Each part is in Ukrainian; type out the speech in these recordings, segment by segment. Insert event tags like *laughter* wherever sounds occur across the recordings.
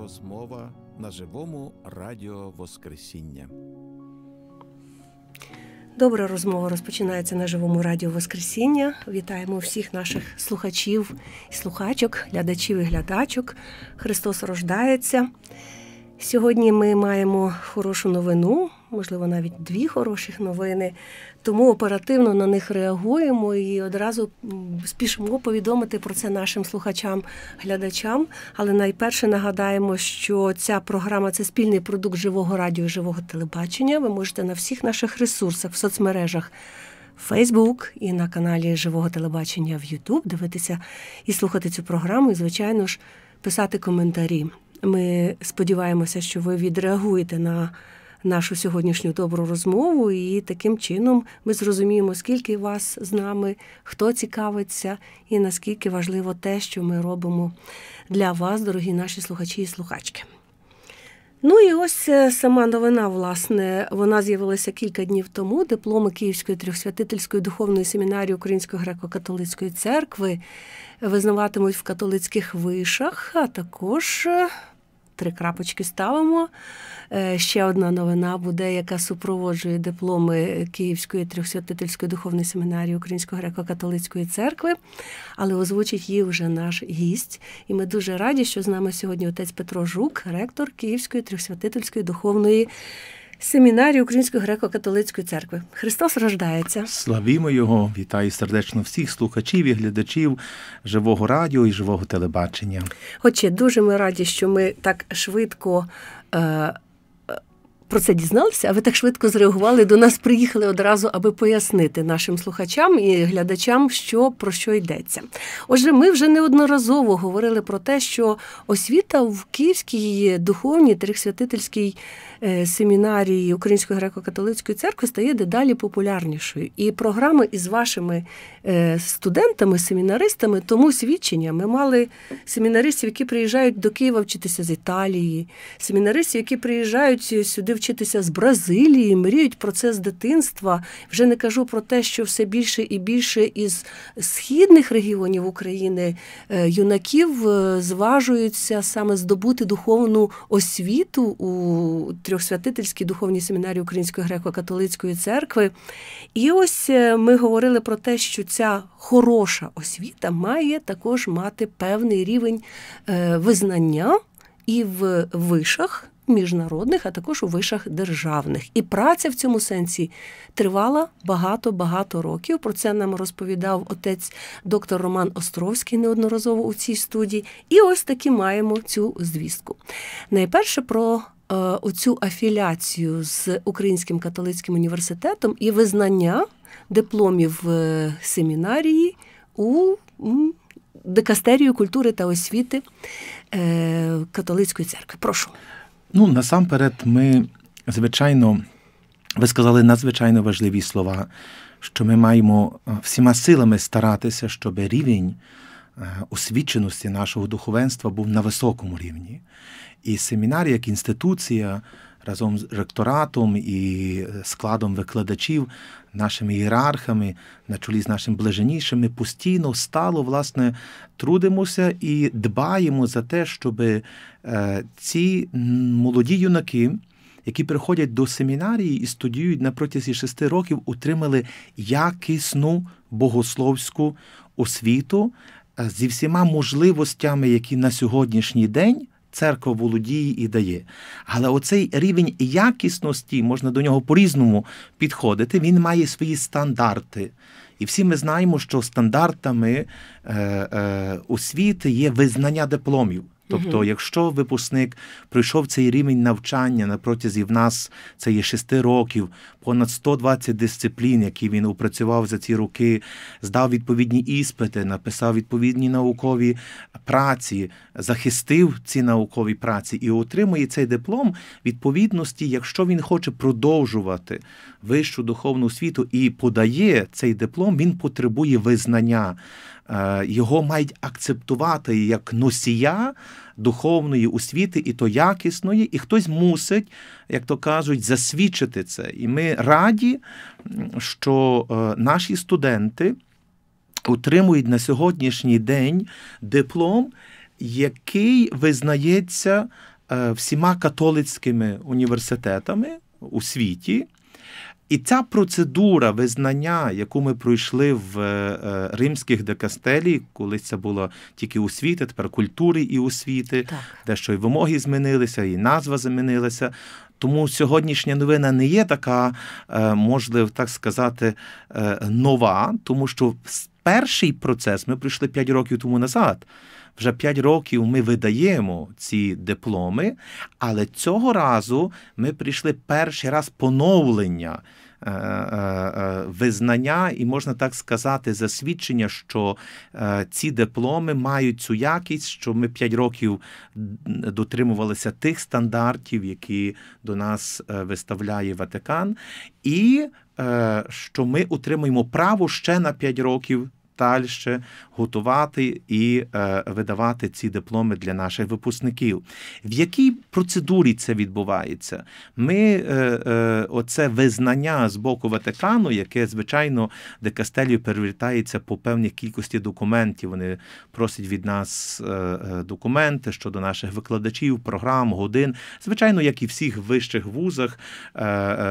Розмова на живому радіо Воскресіння. Добра розмова розпочинається на живому радіо Воскресіння. Вітаємо всіх наших слухачів і слухачок, глядачів і глядачок. Христос рождається. Сьогодні ми маємо хорошу новину, можливо, навіть дві хороших новини. Тому оперативно на них реагуємо і одразу спішимо повідомити про це нашим слухачам, глядачам. Але найперше нагадаємо, що ця програма це спільний продукт живого радіо, живого телебачення. Ви можете на всіх наших ресурсах в соцмережах. Фейсбук і на каналі Живого телебачення в Ютуб дивитися і слухати цю програму, і, звичайно ж, писати коментарі. Ми сподіваємося, що ви відреагуєте на нашу сьогоднішню добру розмову, і таким чином ми зрозуміємо, скільки вас з нами, хто цікавиться, і наскільки важливо те, що ми робимо для вас, дорогі наші слухачі і слухачки. Ну і ось е, сама новина, власне, вона з'явилася кілька днів тому. Дипломи Київської трьохсвятительської духовної семінарії Української греко-католицької церкви визнаватимуть в католицьких вишах, а також е, три крапочки ставимо. Е, ще одна новина буде, яка супроводжує дипломи Київської трьохсвятительської духовної семінарії Української греко-католицької церкви, але озвучить її вже наш гість. І ми дуже раді, що з нами сьогодні отець Петро Жук, ректор Київської трьохсвятительської духовної. Семінарії Української греко-католицької церкви Христос рождається. Славімо Його! Вітаю сердечно всіх слухачів і глядачів живого радіо і живого телебачення. Отче, дуже ми раді, що ми так швидко. Е- про це дізналися, а ви так швидко зреагували. До нас приїхали одразу, аби пояснити нашим слухачам і глядачам, що про що йдеться. Отже, ми вже неодноразово говорили про те, що освіта в Київській духовній трьохсвятительській Е, семінарії Української греко-католицької церкви стає дедалі популярнішою. І програми із вашими е, студентами, семінаристами, тому свідчення ми мали семінаристів, які приїжджають до Києва вчитися з Італії, семінаристів, які приїжджають сюди вчитися з Бразилії, мріють про це з дитинства. Вже не кажу про те, що все більше і більше із східних регіонів України е, юнаків зважуються саме здобути духовну освіту у трьохсвятительській духовній семінарії Української греко-католицької церкви. І ось е, ми говорили про те, що ця хороша освіта має також мати певний рівень е, визнання і в вишах. Міжнародних, а також у вишах державних. І праця в цьому сенсі тривала багато-багато років. Про це нам розповідав отець доктор Роман Островський неодноразово у цій студії. І ось таки маємо цю звістку. Найперше про Е, оцю афіляцію з Українським католицьким університетом і визнання дипломів е, семінарії у дикастерію культури та освіти е, католицької церкви. Прошу. Ну, насамперед, ми, звичайно, ви сказали надзвичайно важливі слова, що ми маємо всіма силами старатися, щоб рівень освіченості нашого духовенства був на високому рівні. І семінар як інституція разом з ректоратом і складом викладачів, нашими ієрархами, на чолі з нашим ближенішими, постійно стало, власне, трудимося і дбаємо за те, щоб е, ці молоді юнаки. Які приходять до семінарії і студіюють на протязі шести років, отримали якісну богословську освіту е, зі всіма можливостями, які на сьогоднішній день церква володіє і дає. Але оцей рівень якісності можна до нього по-різному підходити. Він має свої стандарти. І всі ми знаємо, що стандартами е, е, освіти є визнання дипломів. Тобто, якщо випускник пройшов цей рівень навчання на протязі в нас це є 6 років, понад 120 дисциплін, які він опрацював за ці роки, здав відповідні іспити, написав відповідні наукові праці, захистив ці наукові праці і отримує цей диплом відповідності, якщо він хоче продовжувати вищу духовну освіту і подає цей диплом, він потребує визнання. Е, його мають акцептувати як носія духовної освіти, і то якісної, і хтось мусить, як то кажуть, засвідчити це. І ми раді, що е, наші студенти отримують на сьогоднішній день диплом. який визнається всіма католицькими університетами у світі. І ця процедура визнання, яку ми пройшли в е, римських декастелі, колись це було тільки освіти, тепер культури і освіти, так. дещо і вимоги змінилися, і назва змінилася. Тому сьогоднішня новина не є така, е, можливо, так сказати, е, нова, тому що перший процес ми пройшли 5 років тому назад. Вже 5 років ми видаємо ці дипломи, але цього разу ми прийшли перший раз поновлення. Е, е, е, визнання. І можна так сказати, засвідчення, що ці дипломи мають цю якість, що ми 5 років дотримувалися тих стандартів, які до нас виставляє Ватикан, і що ми отримуємо право ще на 5 років далі готувати і е, видавати ці дипломи для наших випускників. В якій процедурі це відбувається? Ми е, е, оце визнання з боку Ватикану, яке, звичайно, де Кастелію перевертається по певній кількості документів. Вони просять від нас документи щодо наших викладачів, програм, годин. Звичайно, як і всіх вищих вузах,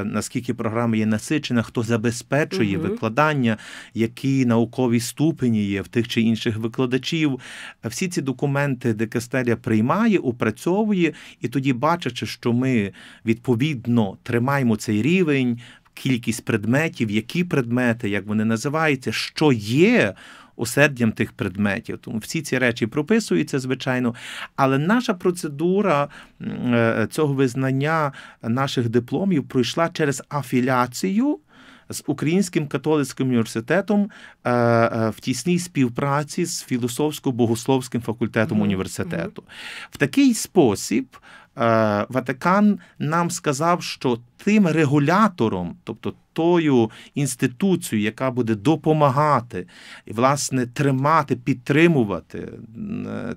наскільки програма є насичена, хто забезпечує угу. викладання, які наукові ступені є в тих чи інших викладачів. Всі ці документи Декастелія приймає, опрацьовує, і тоді, бачачи, що ми відповідно тримаємо цей рівень, кількість предметів, які предмети, як вони називаються, що є. Осердям тих предметів, тому всі ці речі прописуються, звичайно. Але наша процедура е, цього визнання наших дипломів пройшла через афіляцію з Українським католицьким університетом е, е, в тісній співпраці з філософсько-богословським факультетом mm -hmm. університету. В такий спосіб. Е, Ватикан нам сказав, що тим регулятором, тобто тою інституцією, яка буде допомагати і власне тримати, підтримувати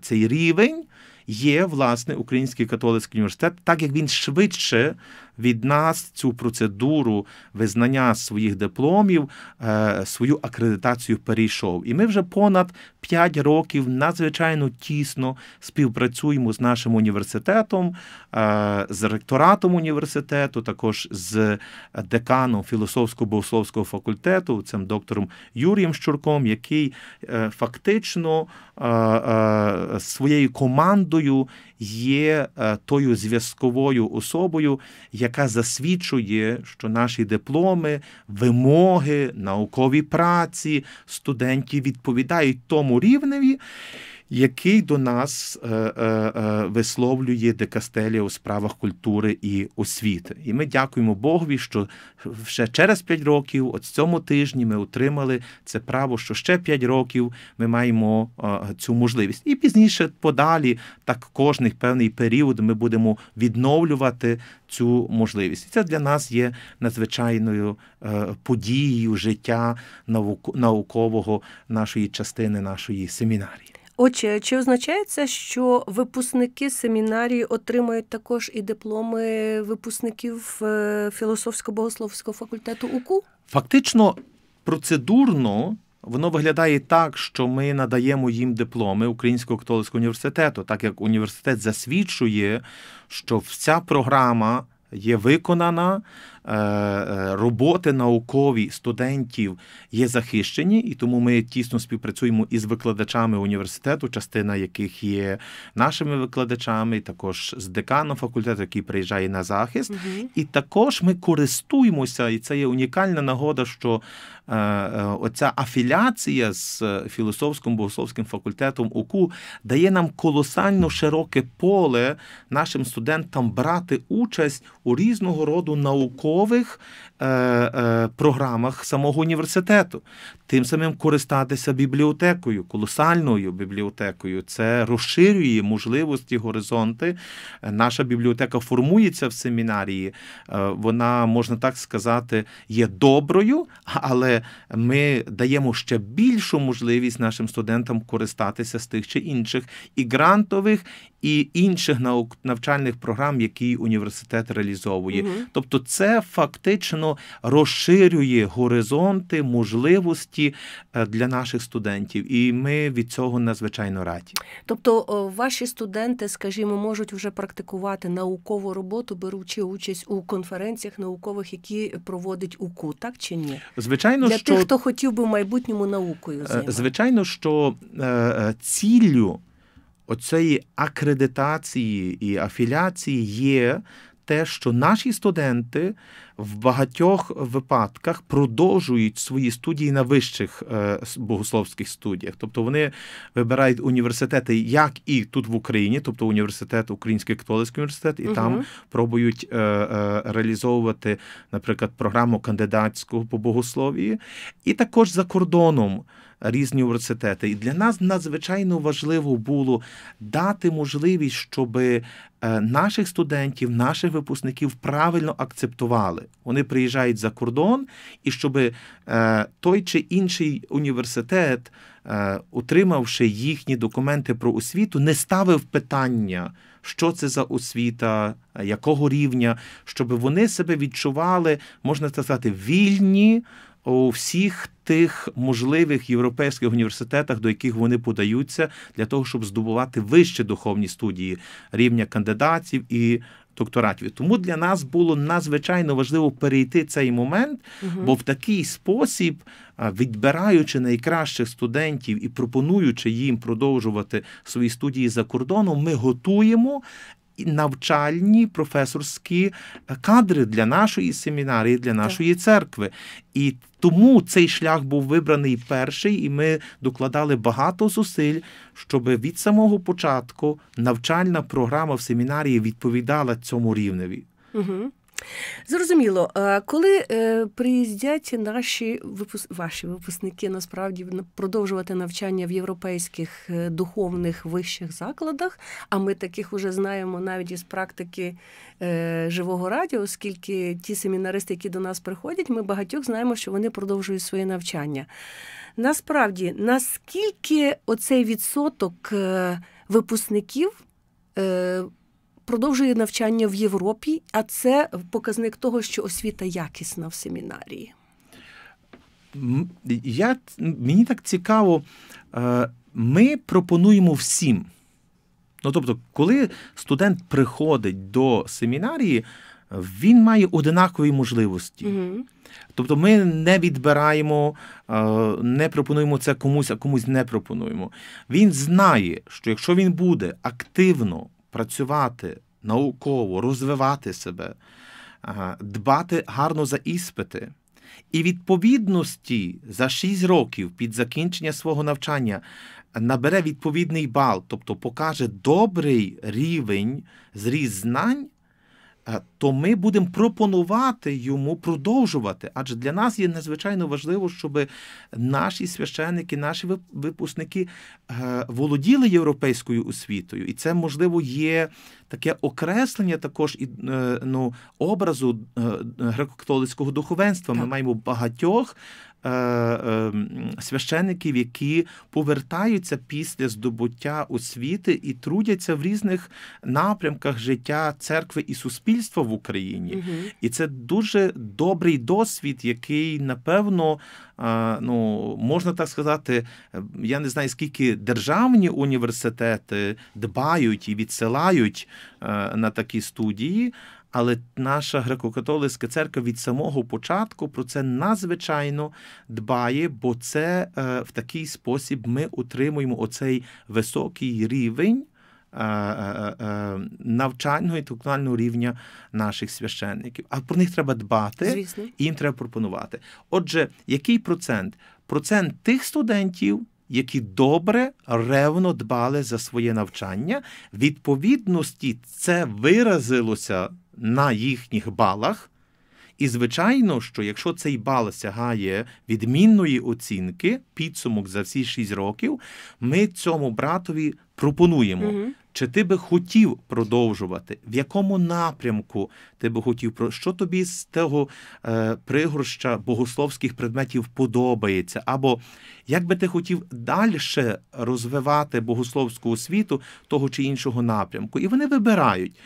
цей рівень, є власне Український католицький університет, так як він швидше від нас цю процедуру визнання своїх дипломів, е, свою акредитацію перейшов. І ми вже понад 5 років надзвичайно тісно співпрацюємо з нашим університетом, е, з ректоратом університету, також з деканом філософсько-богословського факультету, цим доктором Юрієм Щурком, який е, фактично своєю командою є тою зв'язковою особою, яка засвідчує, що наші дипломи, вимоги, наукові праці студентів відповідають тому рівневі який до нас е, е, е, висловлює Декастелія у справах культури і освіти. І ми дякуємо Богові, що ще через 5 років, от цьому тижні, ми отримали це право, що ще 5 років ми маємо цю можливість. І пізніше, подалі, так кожний певний період ми будемо відновлювати цю можливість. І це для нас є надзвичайною подією життя наукового нашої частини нашої семінарії. Отже, чи означає це, що випускники семінарії отримують також і дипломи випускників е, філософсько-богословського факультету УКУ? Фактично, процедурно. Воно виглядає так, що ми надаємо їм дипломи Українського католицького університету, так як університет засвідчує, що вся програма є виконана, роботи наукові студентів є захищені, і тому ми тісно співпрацюємо із викладачами університету, частина яких є нашими викладачами, також з деканом факультету, який приїжджає на захист. Угу. І також ми користуємося, і це є унікальна нагода, що е, оця афіляція з філософським богословським факультетом УКУ дає нам колосально широке поле нашим студентам брати участь у різного роду наукових наукових е, е, програмах самого університету, тим самим користатися бібліотекою, колосальною бібліотекою. Це розширює можливості, горизонти. Наша бібліотека формується в семінарії. Е, вона, можна так сказати, є доброю, але ми даємо ще більшу можливість нашим студентам користатися з тих чи інших і грантових, і інших наук навчальних програм, які університет реалізовує. Мгм. Тобто, це фактично розширює горизонти, можливості е, для наших студентів, і ми від цього надзвичайно раді. Тобто ваші студенти, скажімо, можуть вже практикувати наукову роботу, беручи участь у конференціях наукових, які проводить УКУ, так чи ні? Звичайно, Для що тих, хто хотів би в майбутньому наукою Е, займатися. Звичайно, що е, ціллю оцеї акредитації і афіляції є те, що наші студенти в багатьох випадках продовжують свої студії на вищих е, богословських студіях. Тобто вони вибирають університети, як і тут в Україні, тобто університет, Український католицький університет, і там пробують е, е, реалізовувати, наприклад, програму кандидатського по богословії, і також за кордоном різні університети. І для нас надзвичайно важливо було дати можливість, щоб наших студентів, наших випускників правильно акцептували. Вони приїжджають за кордон, і щоб е, той чи інший університет, е, отримавши їхні документи про освіту, не ставив питання. Що це за освіта, е, якого рівня, щоб вони себе відчували, можна сказати, вільні у всіх тих можливих європейських університетах, до яких вони подаються, для того, щоб здобувати вищі духовні студії рівня кандидатів і докторатів. Тому для нас було надзвичайно важливо перейти цей момент, Мгм. бо в такий спосіб, відбираючи найкращих студентів і пропонуючи їм продовжувати свої студії за кордоном, ми готуємо. Навчальні професорські е, кадри для нашої семінарії, для нашої церкви. І тому цей шлях був вибраний перший, і ми докладали багато зусиль, щоб від самого початку навчальна програма в семінарії відповідала цьому рівневі. Угу. Зрозуміло, Е, коли е, приїздять наші випус... ваші випускники насправді продовжувати навчання в європейських е, духовних вищих закладах, а ми таких уже знаємо навіть із практики живого радіо, оскільки ті семінаристи, які до нас приходять, ми багатьох знаємо, що вони продовжують своє навчання. Насправді, наскільки оцей відсоток випускників продовжує навчання в Європі, а це показник того, що освіта якісна в семінарії. Я, мені так цікаво, е, ми пропонуємо всім. Ну, тобто, коли студент приходить до семінарії, він має одинакові можливості. Угу. Тобто ми не відбираємо, е, не пропонуємо це комусь, а комусь не пропонуємо. Він знає, що якщо він буде активно працювати науково, розвивати себе, дбати гарно за іспити, і відповідності за 6 років під закінчення свого навчання набере відповідний бал, тобто покаже добрий рівень зріз знань, то ми будемо пропонувати йому продовжувати. Адже для нас є надзвичайно важливо, щоб наші священники, наші випускники е, володіли європейською освітою. І це, можливо, є таке окреслення також і е, ну, образу е, греко-католицького духовенства. Ми Так. маємо багатьох. Е, е, Священиків, які повертаються після здобуття освіти і трудяться в різних напрямках життя церкви і суспільства в Україні. Угу. І це дуже добрий досвід, який, напевно, ну, можна так сказати, е, я не знаю, скільки державні університети дбають і відсилають е, на такі студії. Але наша греко-католицька церква від самого початку про це надзвичайно дбає, бо це е, в такий спосіб ми утримуємо оцей високий рівень е, е, навчального і інтелектуального рівня наших священників. А про них треба дбати Звісно. і їм треба пропонувати. Отже, який процент? Процент тих студентів, які добре, ревно дбали за своє навчання, відповідності це виразилося на їхніх балах. І, звичайно, що якщо цей бал сягає відмінної оцінки, підсумок за всі 6 років, ми цьому братові пропонуємо. Угу. Чи ти би хотів продовжувати? В якому напрямку ти би хотів що тобі з того е, пригорща богословських предметів подобається? Або як би ти хотів далі розвивати богословську освіту того чи іншого напрямку? І вони вибирають.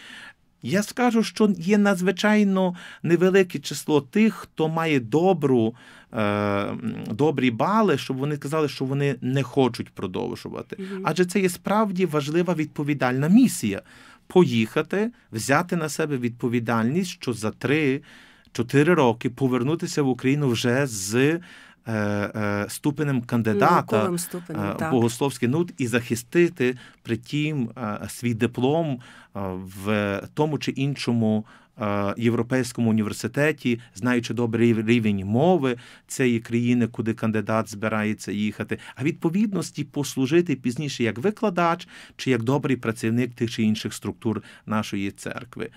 Я скажу, що є надзвичайно невелике число тих, хто має добру, е, добрі бали, щоб вони казали, що вони не хочуть продовжувати. Мгм. Адже це є справді важлива відповідальна місія поїхати, взяти на себе відповідальність, що за 3-4 роки повернутися в Україну вже з ступенем кандидата ступенем, е, так. богословський наук і захистити при тім е, свій диплом е, в тому чи іншому. е, Європейському університеті, знаючи добрий рівень мови цієї країни, куди кандидат збирається їхати, а відповідності послужити пізніше як викладач чи як добрий працівник тих чи інших структур нашої церкви.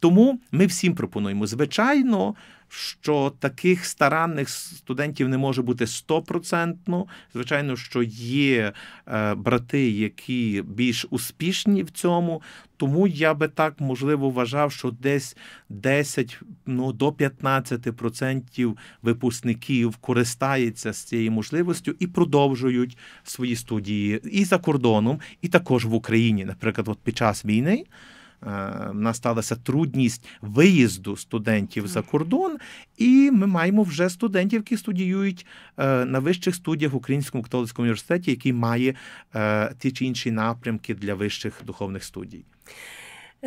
Тому ми всім пропонуємо. Звичайно, що таких старанних студентів не може бути стопроцентно. Звичайно, що є е, брати, які більш успішні в цьому. Тому я би так можливо вважав, що десь 10 ну, до 15% випускників користаються з цією можливістю і продовжують свої студії і за кордоном, і також в Україні. Наприклад, от під час війни. Е, нас сталася трудність виїзду студентів за кордон, і ми маємо вже студентів, які студіюють е, на вищих студіях в Українському католицькому університеті, який має е, ті чи інші напрямки для вищих духовних студій.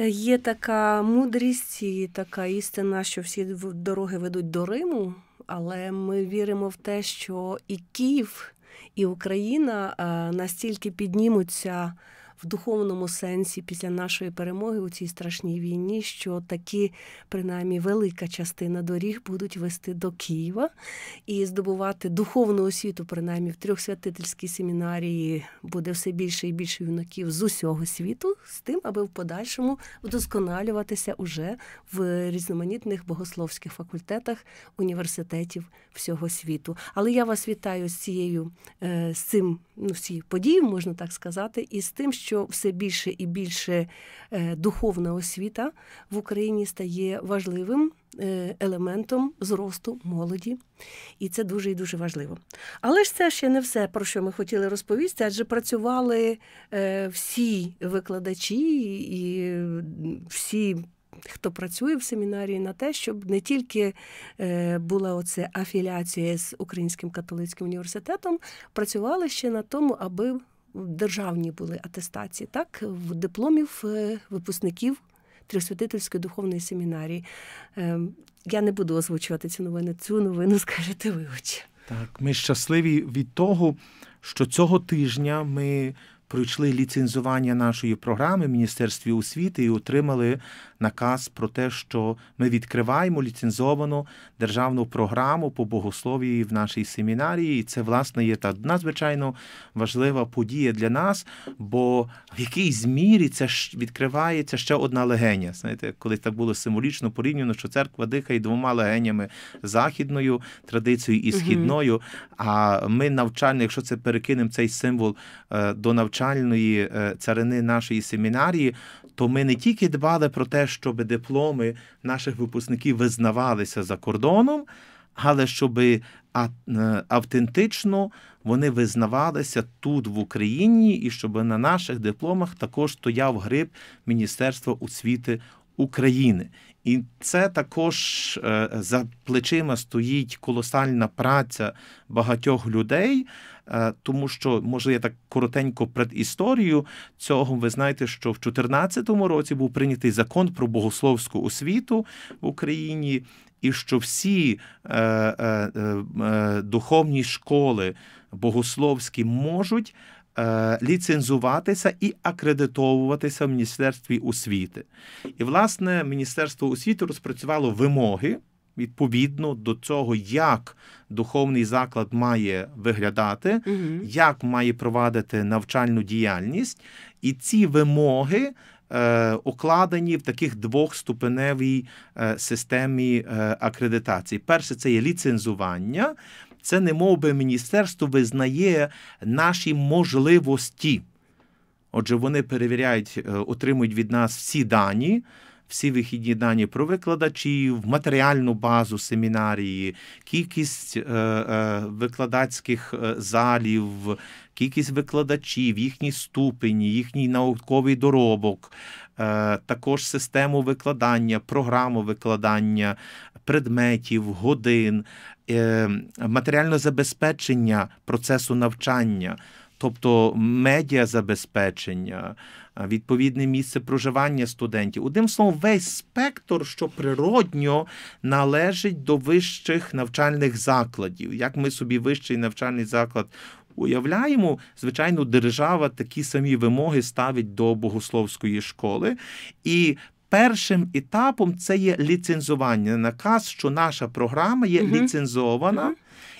Є така мудрість і така істина, що всі дороги ведуть до Риму, але ми віримо в те, що і Київ, і Україна настільки піднімуться в духовному сенсі після нашої перемоги у цій страшній війні, що такі, принаймні, велика частина доріг будуть вести до Києва і здобувати духовну освіту, принаймні в трьохсвятительській семінарії буде все більше і більше юнаків з усього світу, з тим, аби в подальшому вдосконалюватися уже в різноманітних богословських факультетах університетів всього світу. Але я вас вітаю з цією е, з цим, ну, цією подією, можна так сказати, і з тим, що все більше і більше е, духовна освіта в Україні стає важливим е, елементом зросту молоді. І це дуже і дуже важливо. Але ж це ще не все, про що ми хотіли розповісти, адже працювали е, всі викладачі і всі. Хто працює в семінарії на те, щоб не тільки була оце афіліація з Українським католицьким університетом, працювали ще на тому, аби державні були атестації, так, в дипломів е, випускників Трьохсвятительської духовної семінарії. Е, Я не буду озвучувати цю новину. Цю новину *laughs* скажете ви очі. Так, ми щасливі від того, що цього тижня ми пройшли ліцензування нашої програми в Міністерстві освіти і отримали наказ про те, що ми відкриваємо ліцензовану державну програму по богословії в нашій семінарії. І це, власне, є та надзвичайно важлива подія для нас, бо в якійсь мірі це ж відкривається ще одна легеня. Знаєте, колись так було символічно порівняно, що церква дихає двома легенями західною традицією і східною. А ми навчальні, якщо це перекинемо цей символ е, до навчальної е, царини нашої семінарії, то ми не тільки дбали про те, щоб дипломи наших випускників визнавалися за кордоном, але щоб е, автентично вони визнавалися тут в Україні, і щоб на наших дипломах також стояв гриб Міністерства освіти України. І це також е, за плечима стоїть колосальна праця багатьох людей, тому що, може, я так коротенько предісторію цього. Ви знаєте, що в 2014 році був прийнятий закон про богословську освіту в Україні, і що всі е, е, е, е, духовні школи богословські можуть. е, Ліцензуватися і акредитовуватися в Міністерстві освіти. І, власне, Міністерство освіти розпрацювало вимоги відповідно до цього, як духовний заклад має виглядати, Угу. як має провадити навчальну діяльність, і ці вимоги е, укладені в таких двохступеневій е, системі е, акредитації. Перше, це є ліцензування. Це не мов би міністерство визнає наші можливості. Отже, вони перевіряють, отримують від нас всі дані, всі вихідні дані про викладачів, матеріальну базу семінарії, кількість е, е, викладацьких е, залів, кількість викладачів, їхні ступені, їхній науковий доробок, також систему викладання, програму викладання, предметів, годин, матеріальне забезпечення процесу навчання. Тобто медіазабезпечення, е, відповідне місце проживання студентів. Одним словом, весь спектр, що природньо належить до вищих навчальних закладів. Як ми собі вищий навчальний заклад уявляємо, звичайно, держава такі самі вимоги ставить до богословської школи. І Першим етапом це є ліцензування. Наказ, що наша програма є Мгм. ліцензована, Мгм.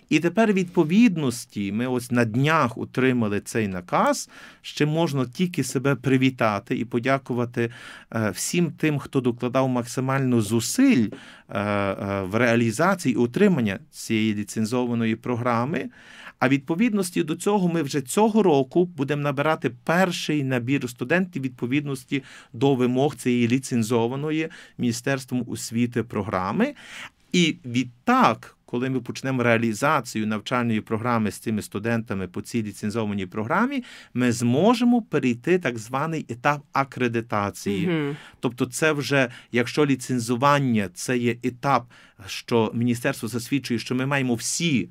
і тепер відповідності ми ось на днях отримали цей наказ. Ще можна тільки себе привітати і подякувати е, всім тим, хто докладав максимально зусиль е, е, в реалізації і утримання цієї ліцензованої програми. А відповідності до цього ми вже цього року будемо набирати перший набір студентів відповідності до вимог цієї ліцензованої Міністерством освіти програми. І відтак, коли ми почнемо реалізацію навчальної програми з цими студентами по цій ліцензованій програмі, ми зможемо перейти так званий етап акредитації. Мгм. Тобто, це вже, якщо ліцензування це є етап, що міністерство засвідчує, що ми маємо всі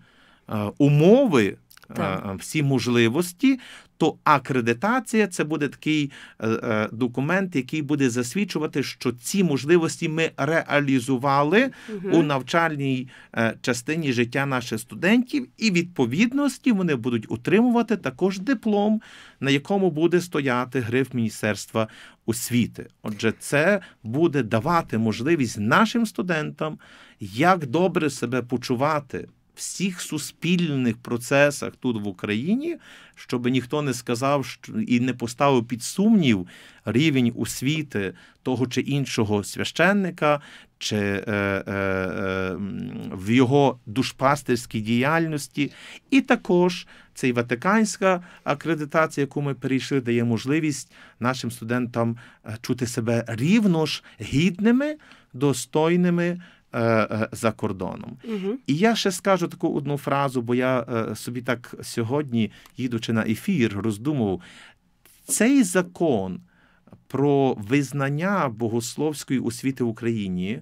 умови. е, Так. Всі можливості, то акредитація це буде такий е, е, документ, який буде засвідчувати, що ці можливості ми реалізували Мгм. у навчальній е, частині життя наших студентів, і відповідності вони будуть утримувати також диплом, на якому буде стояти гриф Міністерства освіти. Отже, це буде давати можливість нашим студентам як добре себе почувати. Всіх суспільних процесах тут в Україні, щоб ніхто не сказав і не поставив під сумнів рівень освіти того чи іншого священника, чи е, е, е, в його душпастерській діяльності, і також цей Ватиканська акредитація, яку ми перейшли, дає можливість нашим студентам е, чути себе рівно ж гідними, достойними за кордоном. Угу. І я ще скажу таку одну фразу, бо я е, собі так сьогодні, їдучи на ефір, роздумував. Цей закон про визнання богословської освіти в Україні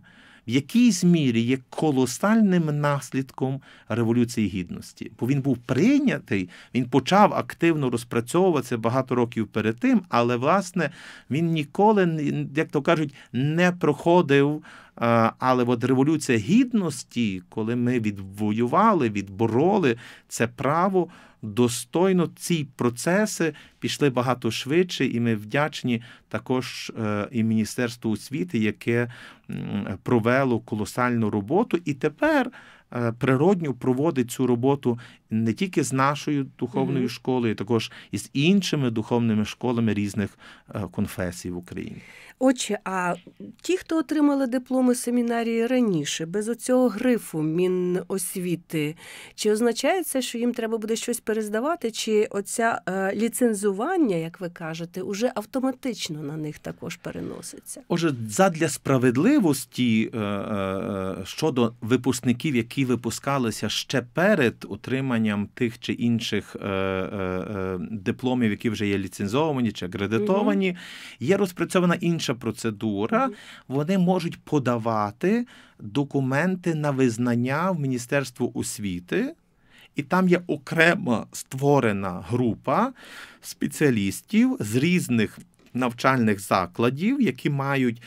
в якійсь мірі є колосальним наслідком Революції Гідності. Бо він був прийнятий, він почав активно розпрацьовуватися багато років перед тим, але, власне, він ніколи, як то кажуть, не проходив. е, Але от Революція Гідності, коли ми відвоювали, відбороли це право, достойно ці процеси пішли багато швидше, і ми вдячні також е, і Міністерству освіти, яке провело колосальну роботу, і тепер е, природньо проводить цю роботу не тільки з нашою духовною Мгм. школою, також і з іншими духовними школами різних е, конфесій в Україні. Отже, а ті, хто отримали дипломи семінарії раніше, без оцього грифу Міносвіти, чи означає це, що їм треба буде щось перездавати, чи оця е, ліцензування, як ви кажете, уже автоматично на них також переноситься? Отже, задля справедливості е, щодо випускників, які випускалися ще перед отриманням тих чи інших е, е, е, дипломів, які вже є ліцензовані чи акредитовані, є розпрацьована інша процедура. Мгм. Вони можуть подавати документи на визнання в Міністерство освіти. І там є окремо створена група спеціалістів з різних навчальних закладів, які мають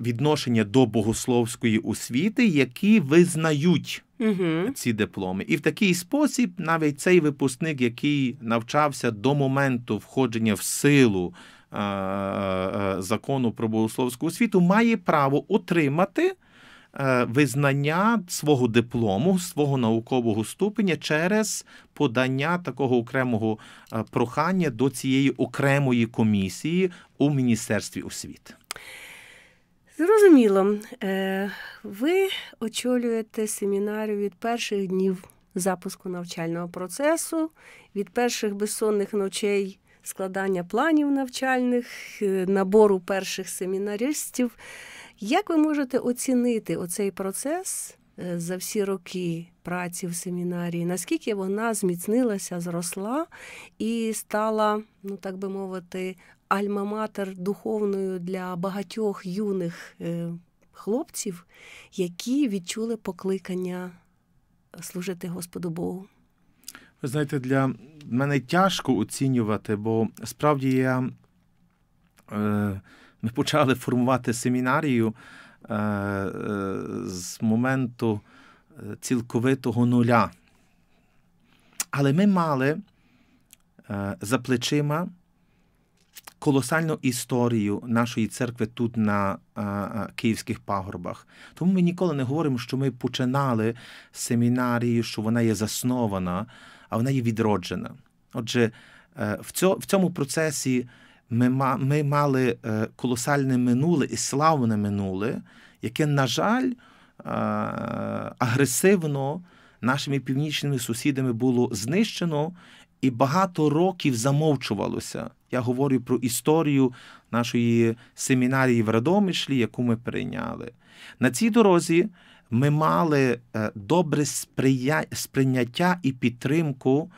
відношення до богословської освіти, які визнають Угу. ці дипломи. І в такий спосіб навіть цей випускник, який навчався до моменту входження в силу е, е, закону про богословську освіту, має право отримати е, визнання свого диплому, свого наукового ступеня через подання такого окремого е, прохання до цієї окремої комісії у Міністерстві освіти. Зрозуміло, Е, ви очолюєте семінарію від перших днів запуску навчального процесу, від перших безсонних ночей складання планів навчальних, е, набору перших семінаристів. Як ви можете оцінити оцей процес е, за всі роки праці в семінарії? Наскільки вона зміцнилася, зросла і стала, ну так би мовити, альма-матер духовною для багатьох юних е, хлопців, які відчули покликання служити Господу Богу? Ви знаєте, для мене тяжко оцінювати, бо справді я е, ми почали формувати семінарію е, з моменту цілковитого нуля. Але ми мали за плечима колосальну історію нашої церкви тут на а, а, київських пагорбах. Тому ми ніколи не говоримо, що ми починали семінарію, що вона є заснована, а вона є відроджена. Отже, е, в цьому, процесі ми, ми мали е, колосальне минуле і славне минуле, яке, на жаль, е, агресивно нашими північними сусідами було знищено і багато років замовчувалося. Я говорю про історію нашої семінарії в Радомишлі, яку ми прийняли. На цій дорозі ми мали добре сприйняття і підтримку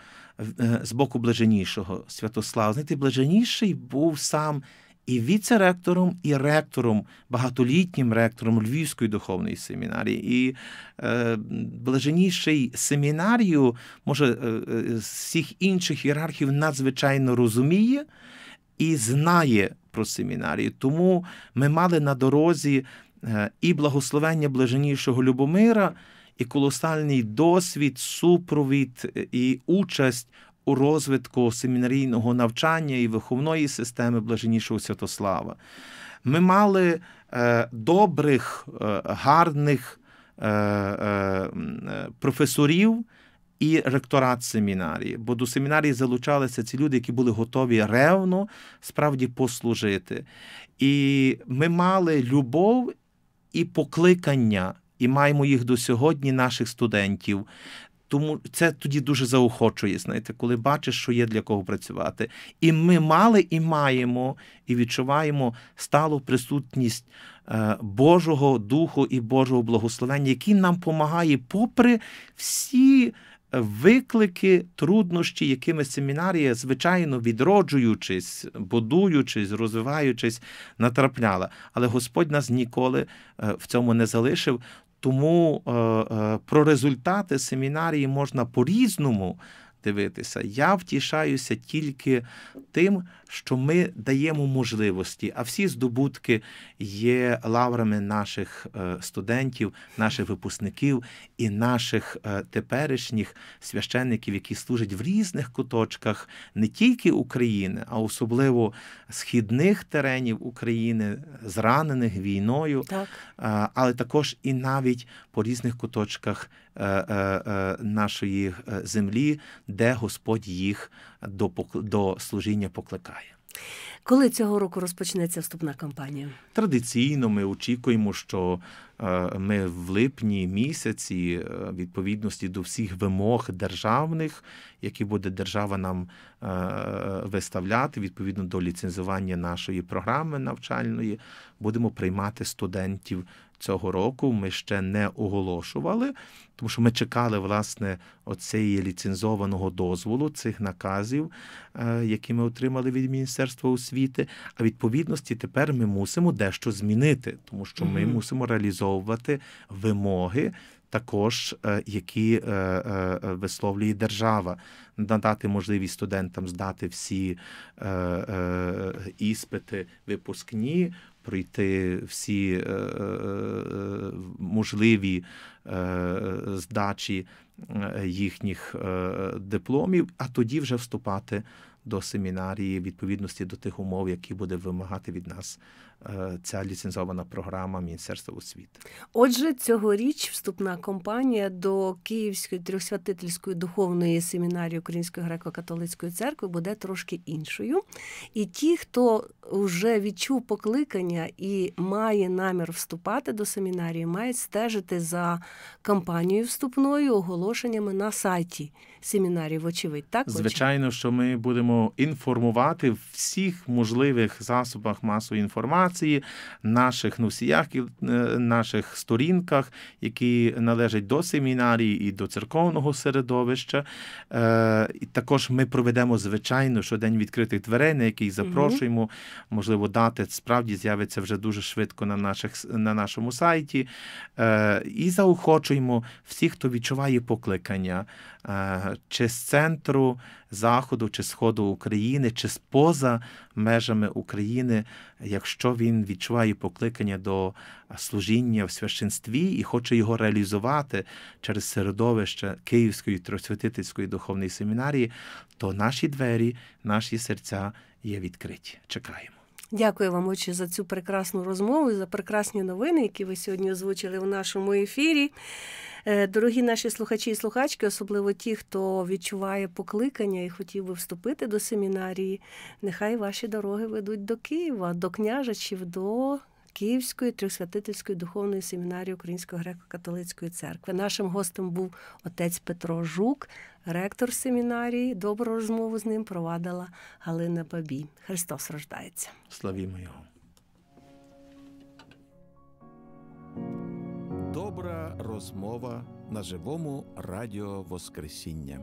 з боку блаженнішого Святослава. Знаєте, блаженніший був сам і віце-ректором, і ректором, багатолітнім ректором Львівської духовної семінарії. І е, блаженніший семінарію, може, е, з всіх інших ієрархів надзвичайно розуміє і знає про семінарію. Тому ми мали на дорозі е, і благословення блаженнішого Любомира. І колосальний досвід, супровід і участь у розвитку семінарійного навчання і виховної системи блаженнішого Святослава. Ми мали е, добрих, е, гарних е, професорів і ректорат семінарії, бо до семінарії залучалися ці люди, які були готові ревно справді послужити. І ми мали любов і покликання. І маємо їх до сьогодні, наших студентів, тому це тоді дуже заохочує, знаєте, коли бачиш, що є для кого працювати. І ми мали і маємо, і відчуваємо сталу присутність е, Божого Духу і Божого благословення, який нам допомагає, попри всі виклики, труднощі, якими семінарія, звичайно, відроджуючись, будуючись, розвиваючись, натрапляла. Але Господь нас ніколи е, в цьому не залишив. Тому е, е, про результати семінарії можна по-різному дивитися. Я втішаюся тільки тим, що ми даємо можливості, а всі здобутки є лаврами наших е, студентів, наших випускників і наших е, теперішніх священників, які служать в різних куточках не тільки України, а особливо східних теренів України, зранених війною, так. Е, але також і навіть по різних куточках нашої землі, де Господь їх до до служіння покликає. Коли цього року розпочнеться вступна кампанія? Традиційно ми очікуємо, що ми в липні місяці, е, відповідності до всіх вимог державних, які буде держава нам е, виставляти відповідно до ліцензування нашої програми навчальної, будемо приймати студентів цього року. Ми ще не оголошували, тому що ми чекали власне оцеї ліцензованого дозволу цих наказів, які ми отримали від Міністерства освіти. А відповідності тепер ми мусимо дещо змінити, тому що ми mm мусимо реалізовувати вимоги. Також які висловлює держава, надати можливість студентам здати всі іспити випускні, пройти всі можливі здачі їхніх дипломів, а тоді вже вступати до семінарії відповідності до тих умов, які буде вимагати від нас е, ця ліцензована програма Міністерства освіти. Отже, цьогоріч вступна кампанія до Київської трьохсвятительської духовної семінарії Української греко-католицької церкви буде трошки іншою. І ті, хто вже відчув покликання і має намір вступати до семінарії, мають стежити за кампанією вступною, оголошеннями на сайті семінарії, вочевидь. Так, Звичайно, що ми будемо інформувати в всіх можливих засобах масової інформації, наших носіях, і, е, наших сторінках, які належать до семінарії і до церковного середовища. Е, І також ми проведемо, звичайно, щодень відкритих дверей, на який запрошуємо. Можливо, дати справді з'явиться вже дуже швидко на, наших, на нашому сайті. Е, І заохочуємо всіх, хто відчуває покликання, чи з центру заходу, чи сходу України, чи поза межами України, якщо він відчуває покликання до служіння в священстві і хоче його реалізувати через середовище Київської тросвятительської духовної семінарії, то наші двері, наші серця є відкриті. Чекаємо. Дякую вам, отче, за цю прекрасну розмову за прекрасні новини, які ви сьогодні озвучили в нашому ефірі. Е, Дорогі наші слухачі і слухачки, особливо ті, хто відчуває покликання і хотів би вступити до семінарії, нехай ваші дороги ведуть до Києва, до княжичів, до Київської трьохсвятительської духовної семінарії Української греко-католицької церкви. Нашим гостем був отець Петро Жук, ректор семінарії. Добру розмову з ним провадила Галина Бабій. Христос рождається. Славімо Його. Добра розмова на живому радіо Воскресіння.